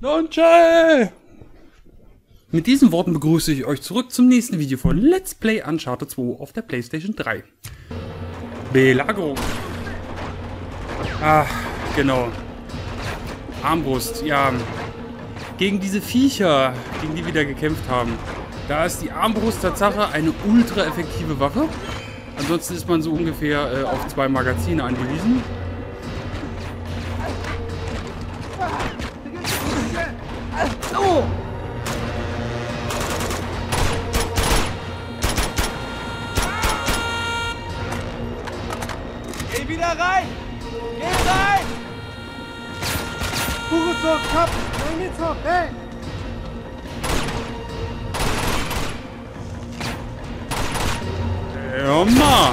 Nonchae! Mit diesen Worten begrüße ich euch zurück zum nächsten Video von Let's Play Uncharted 2 auf der Playstation 3. Belagerung. Ah, genau. Armbrust, ja. Gegen diese Viecher, gegen die wir da gekämpft haben, da ist die Armbrust Tatsache eine ultra effektive Waffe. Ansonsten ist man so ungefähr äh, auf zwei Magazine angewiesen. Geh wieder rein! Geh rein! Hurensohn, Kopf! Bring jetzt noch, hey! Oma!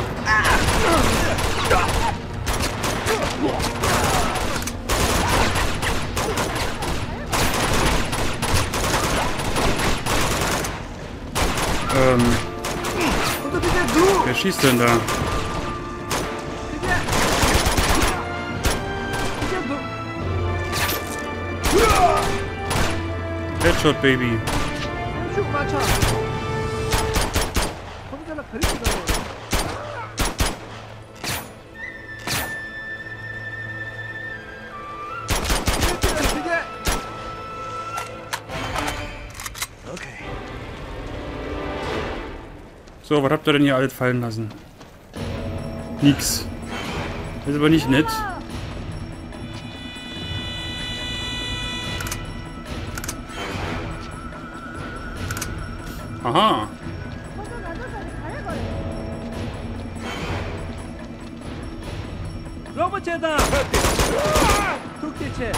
Ähm. Wer schießt denn da? Headshot, Baby. So, was habt ihr denn hier alles fallen lassen? Nix. Das ist aber nicht nett. 아하. 로봇체다! 도끼체!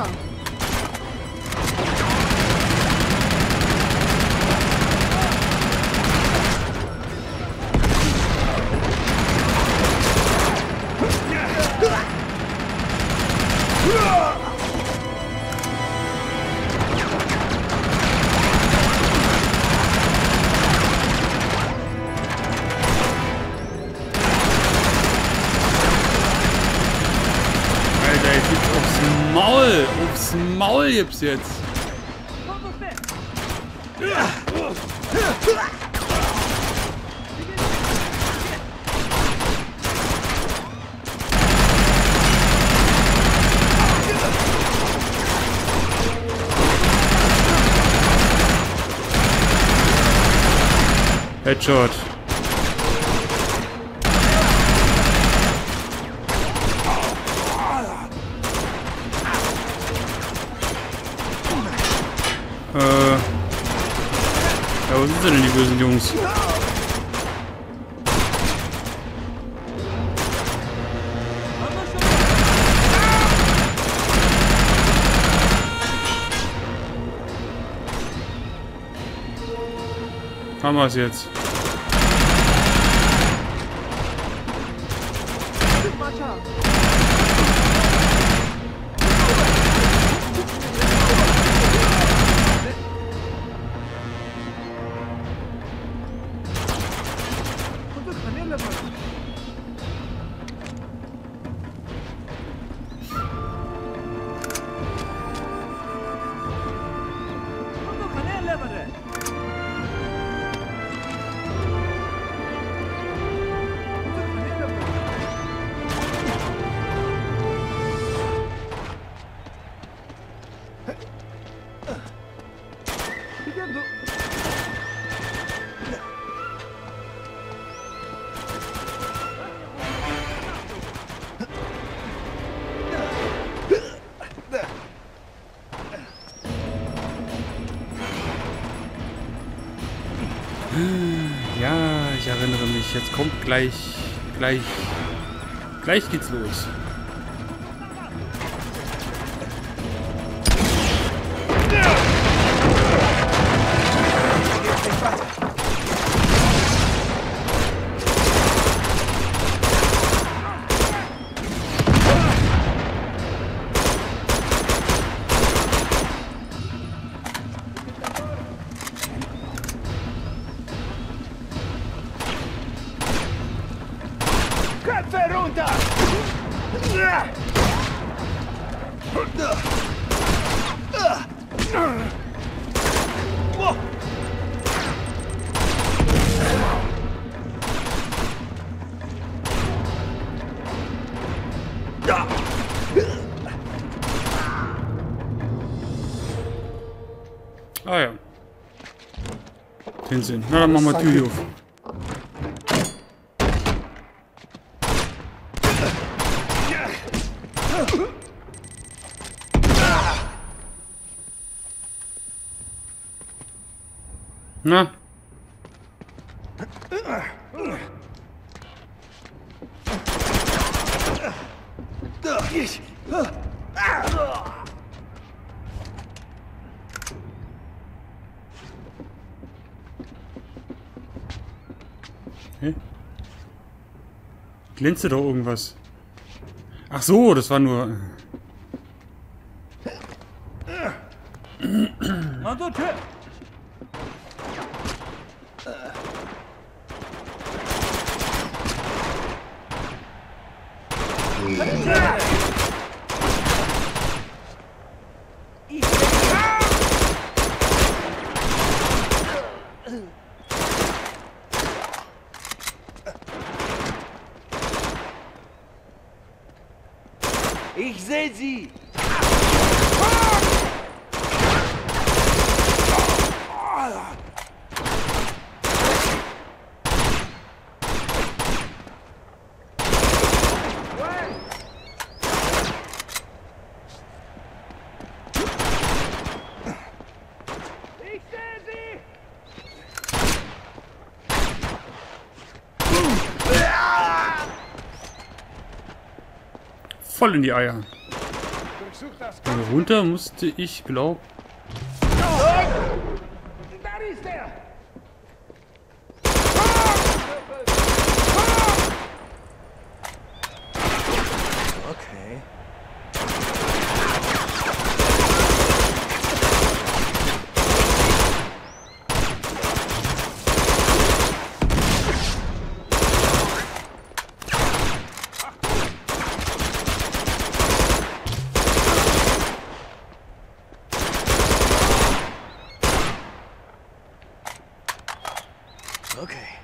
了。Jetzt. Headshot. Äh. Ja, wo sind denn die bösen Jungs? Haben wir es jetzt. Kommt gleich, gleich, gleich geht's los. Ah ja. Den. Na, dann machen wir Tür auf. Na? Hä? Glänzte doch irgendwas. Ach so, das war nur... sie! Voll in die Eier. Runter musste ich, glaub... Da ist er! Okay. Okay.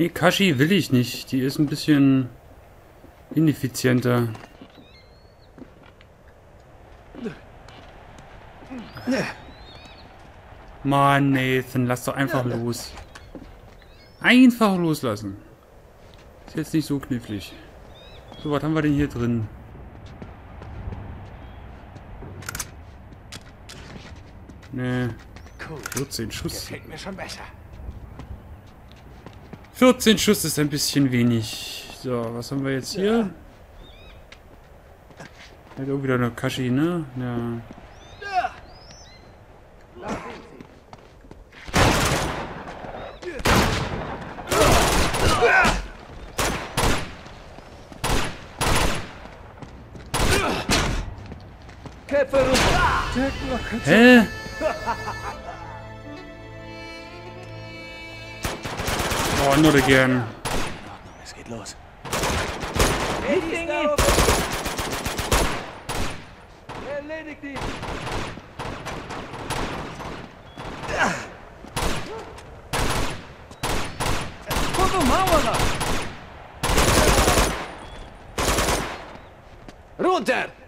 Nee, Kashi will ich nicht. Die ist ein bisschen ineffizienter. Mann, Nathan, lass doch einfach los. Einfach loslassen. Ist jetzt nicht so knifflig. So, was haben wir denn hier drin? Ne, Cool. 14 Schuss. Gefällt mir schon besser. 14 Schuss ist ein bisschen wenig. So, was haben wir jetzt hier? Hat auch wieder eine Kashi, ne? Ja. Hä? Oh, not again. Es geht los. Erledigt ihn! Runter!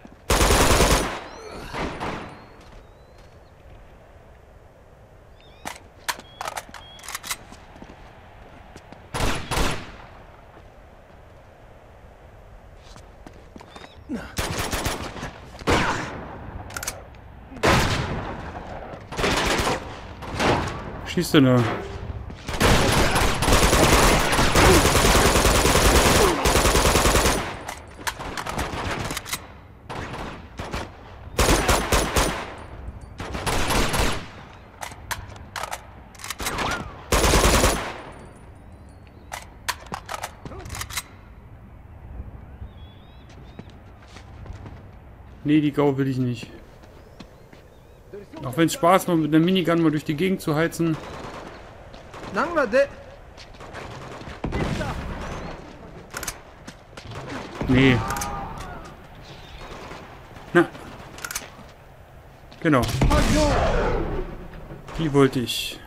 Schießt denn da? Nee, die Gau will ich nicht. Auch wenn es Spaß macht, mit einer Minigun mal durch die Gegend zu heizen. Nee. Na. Genau. Die wollte ich.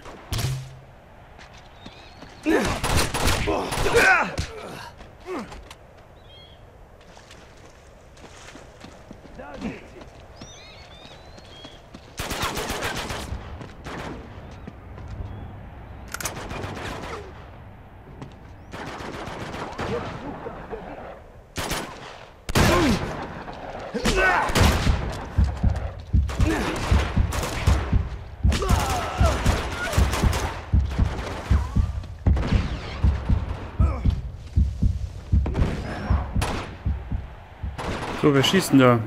So, wer schießt denn da?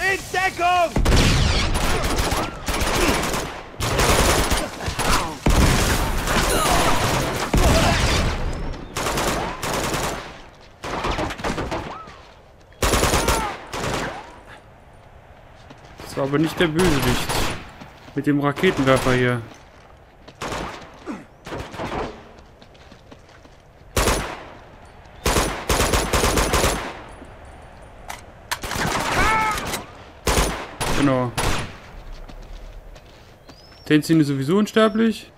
In Deckung! Das war aber nicht der Bösewicht. Mit dem Raketenwerfer hier. Genau. Tenzin ist sowieso unsterblich.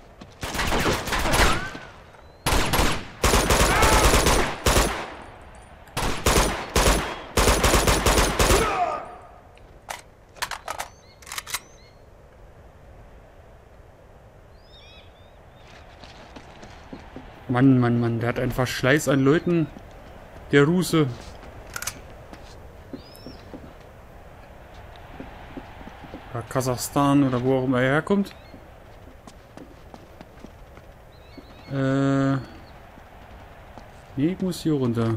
Mann, Mann, Mann, der hat einen Verschleiß an Leuten. Der Russe. Kasachstan oder wo auch immer er herkommt. Äh. Nee, ich muss hier runter.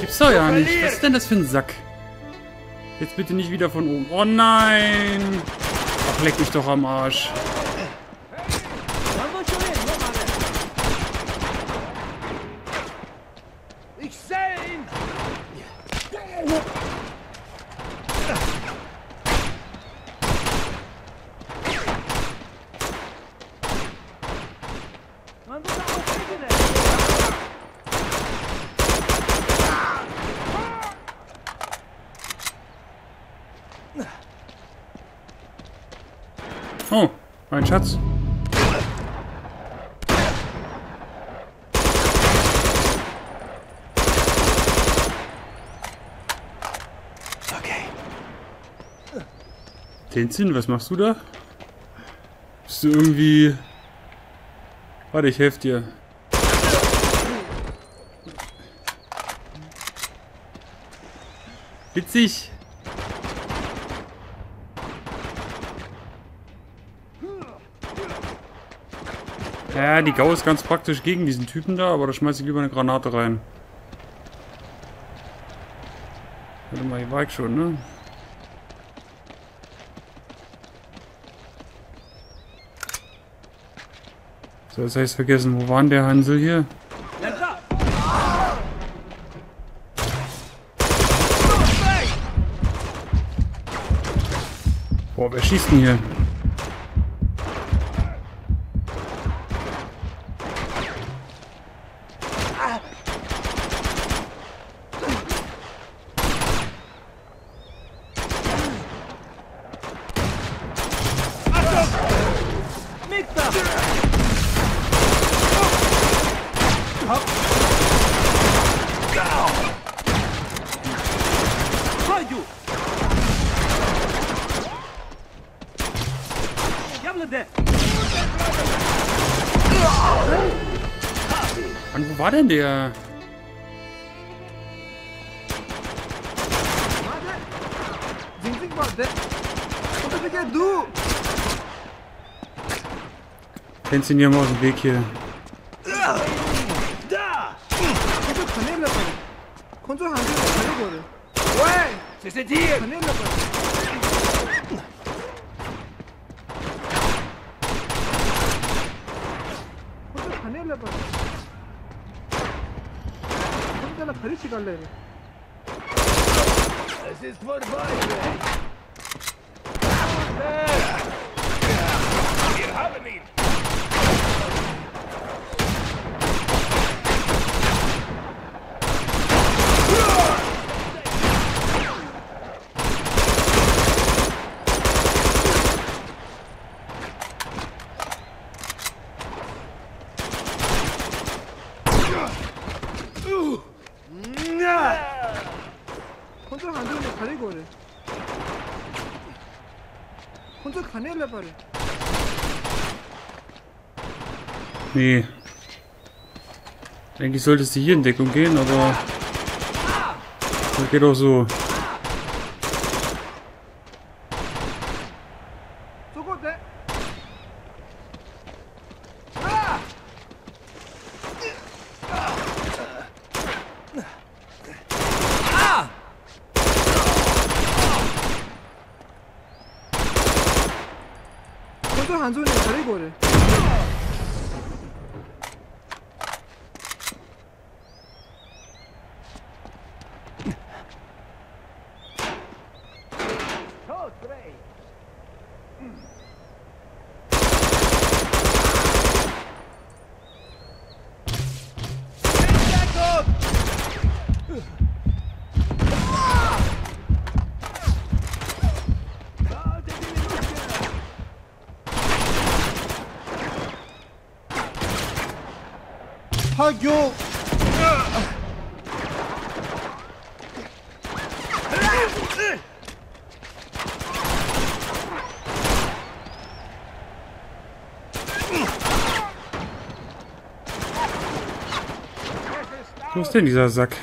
Gibt's doch ja nicht. Was ist denn das für ein Sack? Jetzt bitte nicht wieder von oben. Oh nein! Ach, leck mich doch am Arsch. Ich sehe ihn! Man muss auch aufregen. Oh, mein Schatz. Okay. Tenzin, was machst du da? Bist du irgendwie... Warte, ich helfe dir. Witzig. Ja, die Gau ist ganz praktisch gegen diesen Typen da, aber da schmeiße ich lieber eine Granate rein. Warte mal, hier war ich schon, ne? So, das heißt vergessen, wo war denn der Hansel hier? Boah, wer schießt denn hier? War denn der? Dir, du! Kennst ihn ja mal aus dem Weg hier. hala karı çıkarlar yani. This is for Bayern. Wir. 이거를 혼자 가네 레벨을 Nee. Eigentlich sollte sie hier in Deckung gehen, aber das geht auch so. 하교 Wo ist denn dieser Sack?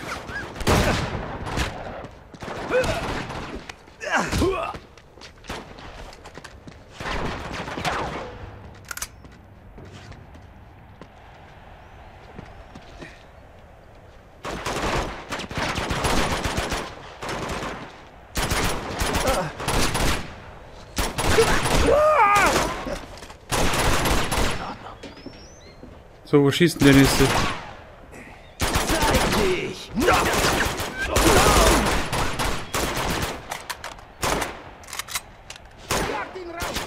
So, wo schießt denn der nächste? Zeig dich! Jagt ihn raus!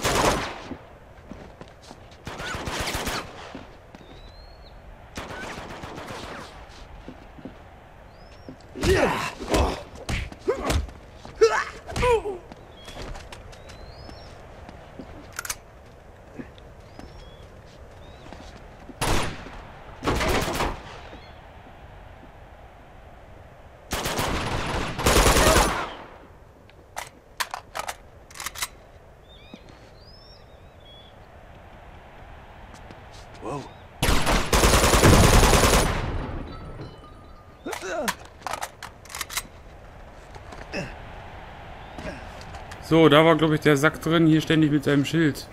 Wow. So, da war, glaube ich, der Sack drin. Hier ständig mit seinem Schild.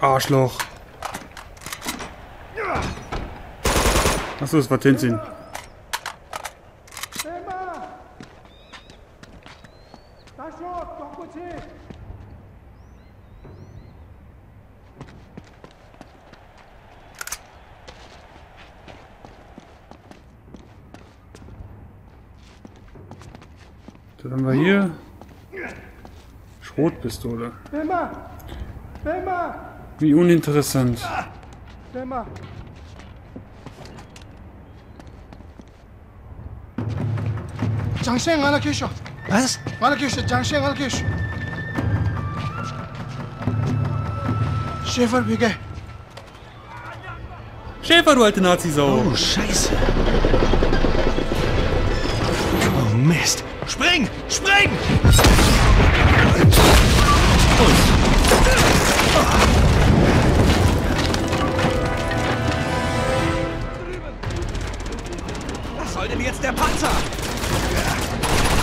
Arschloch. Achso, das war Tenzin. Dann haben wir hier Schrotpistole. Wie uninteressant. Junction, Anakisho. Was? Anakisho, Junction, Anakisho. Schäfer, Bigge. Schäfer, du alte Nazi-Sau. Oh, Scheiße. Oh, Mist. Spring! Spring! Was soll denn jetzt der Panzer?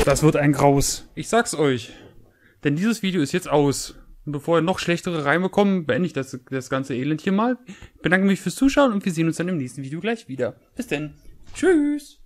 Das wird ein Graus. Ich sag's euch. Denn dieses Video ist jetzt aus. Und bevor ihr noch schlechtere Reime kommen, beende ich das, das ganze Elend hier mal. Ich bedanke mich fürs Zuschauen und wir sehen uns dann im nächsten Video gleich wieder. Bis denn. Tschüss.